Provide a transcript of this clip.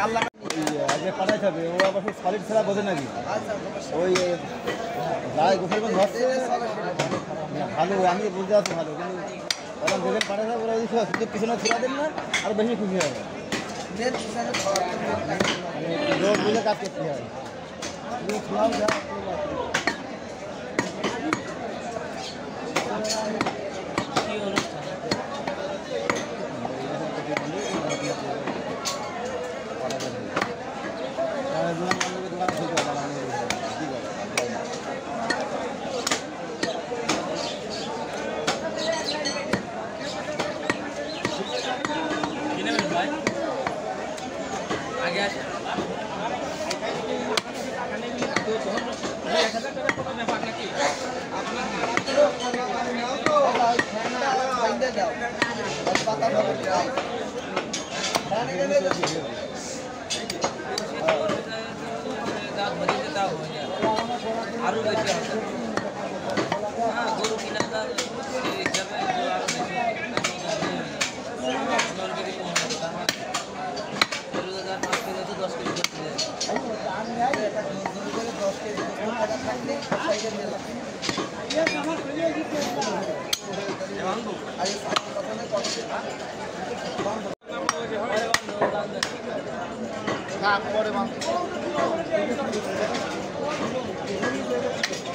সে solid ছাড়া বোঝে নাকি? ওই যাই ধরছে না, ভালো আমি বুঝতে পারছি ভালো কিন্তু ওরা যেদিন পাঠাতে ওরা যদি পিছনে ছেড়া দেন না আর বেশি খুশি হবে। মানে জোর বুঝে কাজ করতে হবে যা আগে আসে দাঁত ভরিয়ে দাও হয়ে যায় আরও বেশি হবে হ্যাঁ গরু কিনা দাম সেই হিসাবে একটু আরও বেশি তার Thank you.